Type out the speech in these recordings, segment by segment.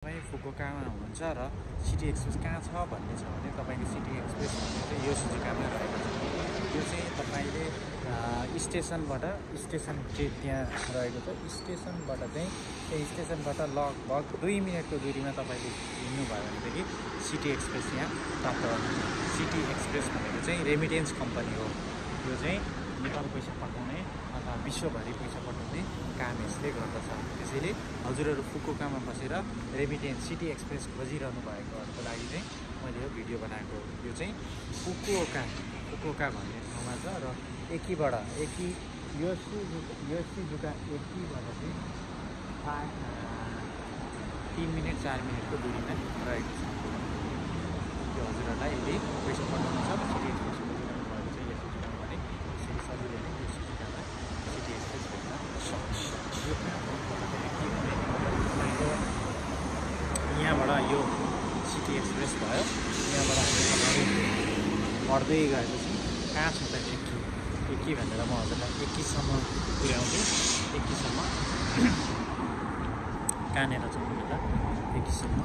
तपाईँ फुकुकामा हुनुहुन्छ र सिटी एक्सप्रेस कहाँ छ भन्ने छ भने तपाईँको सिटी एक्सप्रेस भन्ने चाहिँ यो सुजुकामै रहेको छ। यो चाहिँ तपाईँले स्टेसनबाट स्टेसन चाहिँ त्यहाँ रहेको छ स्टेसनबाट चाहिँ त्यहाँ स्टेसनबाट लगभग दुई मिनटको दुरीमा तपाईँले हिँड्नुभयो भनेदेखि सिटी एक्सप्रेस यहाँ प्राप्त गर्नुहुन्छ सिटी एक्सप्रेस भनेको चाहिँ रेमिटेन्स कम्पनी हो। यो चाहिँ नेपाल पैसा पठाउने अथवा विश्वभरि पैसा पठाउने काम यसले गर्दछ। त्यसैले हजुरहरू फुकुकामा बसेर रेमिटेन्स सिटी एक्सप्रेस खोजिरहनु भएकोहरूको लागि चाहिँ मैले यो भिडियो बनाएको यो चाहिँ फुकुओका फुकुओका भन्ने ठाउँमा छ र एकीबाट एकी यो यो सिजुका एकीबाट चाहिँ पा- तिन मिनट चार मिनटको दुरीमा रहेको छ। त्यो हजुरहरूलाई यदि पैसा पठाउनु छ सिटी एक्सप्रेस खोजिरहनु भएको चाहिँ यस सिजुकामा भने यसरी सजिलै नै यो सिजुकामा सिटी एक्सप्रेस भेट्न सक्नुहुन्छ यो कहाँ हो भन्दाखेरि के भने तपाईँको यहाँबाट यो सिटी एक्सप्रेस भयो। यहाँबाट हामी बढ्दै गएपछि कहाँ छ त एकी? एकी भनेर म हजुरलाई एकीसम्म पुर्याउँछु। एकीसम्म कहाँनिर छ भनेर एकीसम्म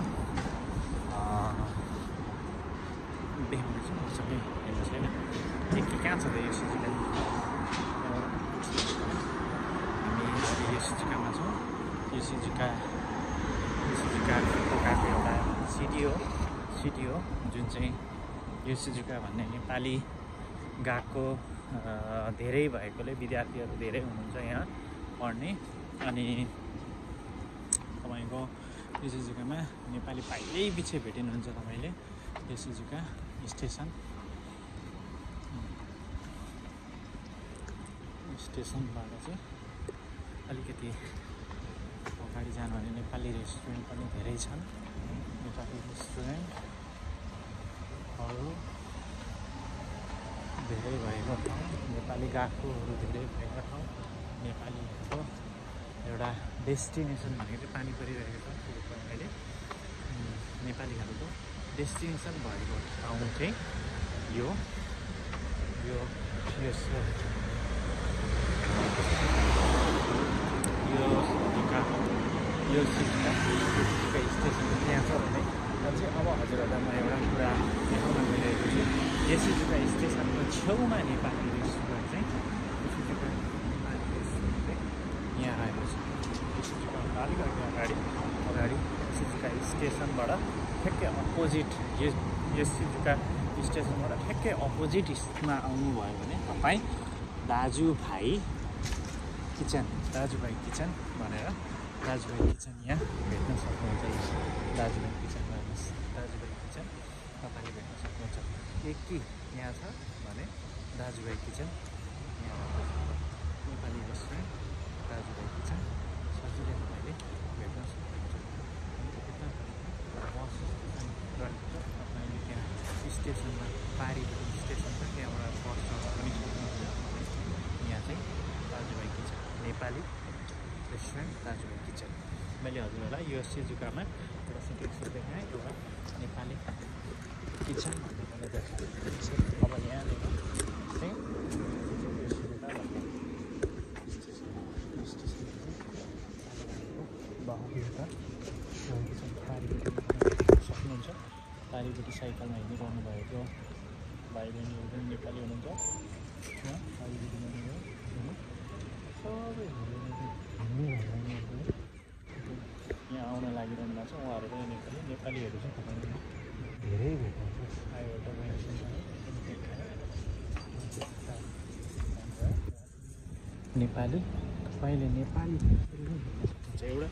देखाउँदैछु मजाले हेर्नुहोस् होइन एकी कहाँ छ त यो सिजुका हामी यो सिजुकामा छौँ यो सिजुका सिजुका कोकाको एउटा सिटी हो सिटी हो जुन चाहिँ यो सिजुका भन्ने नेपाली गएको धेरै भएकोले विद्यार्थीहरू धेरै हुनुहुन्छ यहाँ पढ्ने। अनि तपाईँको यो सिजुकामा नेपाली पाइलै पछि भेटिनुहुन्छ तपाईँले यो सिजुका स्टेसन। स्टेसनबाट चाहिँ अलिकति अगाडि जानु भने नेपाली रेस्टुरेन्ट पनि धेरै छन्। नेपाली रेस्टुरेन्टहरू धेरै भएको ठाउँ नेपाली गएकोहरू धेरै भएको ठाउँ नेपालीहरूको एउटा डेस्टिनेसन भनेको चाहिँ पानी परिरहेको छ अहिले। नेपालीहरूको डेस्टिनेसन भएको ठाउँ चाहिँ यो यो यो यो सिक्का स्टेसन त्यहाँ छ भने चाहिँ अब हजुरहरूलाई म एउटा कुरा देखाउन गइरहेको छु यस स्टेसनको छेउमा नेपाली रेस्टुरेन्ट चाहिँ यहाँ आएको छ अलिकति अगाडि अगाडि सिजुका स्टेसनबाट ठ्याक्कै अपोजिट यस यस स्टेसनबाट ठ्याक्कै अपोजिटमा आउनुभयो भने तपाईँ दाजुभाइ किचन दाजुभाइ किचन भनेर दाजुभाइ किचन यहाँ भेट्न सक्नुहुन्छ दाजुभाइ किचनमा हेर्नुहोस् दाजुभाइ किचन तपाईँले भेट्न सक्नुहुन्छ। एक कि यहाँ छ भने दाजुभाइ किचन यहाँ। नेपाली रेस्टुरेन्ट दाजुभाइ किचन सजिलै तपाईँले भेट्न सक्नुहुन्छ। बस छ तपाईँले त्यहाँ स्टेसनमा पारिपट्टि स्टेसन छ त्यहाँबाट बस पनि सक्नुहुन्छ यहाँ चाहिँ दाजुभाइ किचन नेपाली रेस्टुरेन्ट दाजुभाइ मैले हजुरहरूलाई यो सिजुकामा एउटा सिटेक्स देखाएँ एउटा नेपाली किचन अब यहाँनिर चाहिँ सक्नुहुन्छ। पारिपट्टि साइकलमा हिँडिरहनु भएको भाइ बहिनीहरू पनि नेपाली हुनुहुन्छ। सबै यहाँ आउन लागिरहनु भएको छ। उहाँहरू पनि नेपाली नेपालीहरू चाहिँ तपाईँले धेरै तपाईँ नेपाली? तपाईँले नेपाली हुन्छ एउटा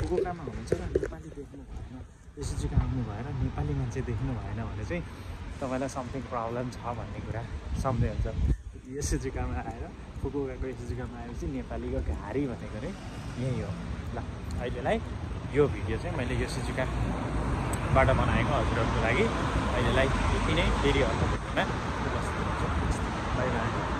फुकुकामा हुनुहुन्छ र नेपाली देख्नु भएन। चाहिँ आउनु भएर नेपाली मान्छे देख्नु भएन भने चाहिँ तपाईँलाई समथिङ प्रब्लम छ भन्ने कुरा सम्झे हुन्छ। यस जग्गामा आएर फुकुकाको यस जग्गामा आएपछि नेपालीको घारी भनेको नै यही हो। ल अहिलेलाई यो भिडियो चाहिँ मैले यो सिजुकाबाट बनाएको हजुरहरूको लागि। अहिलेलाई यति नै फेरि अर्को भिडियोमा उपस्थित हुन्छु बाई बाई।